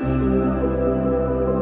うん。